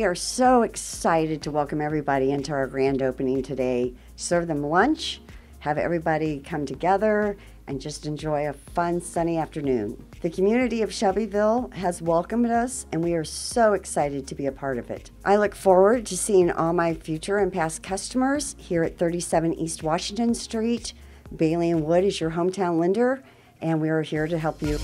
We are so excited to welcome everybody into our grand opening today. Serve them lunch, have everybody come together, and just enjoy a fun sunny afternoon. The community of Shelbyville has welcomed us, and we are so excited to be a part of it. I look forward to seeing all my future and past customers here at 37 East Washington Street. Bailey and Wood is your hometown lender, and we are here to help you.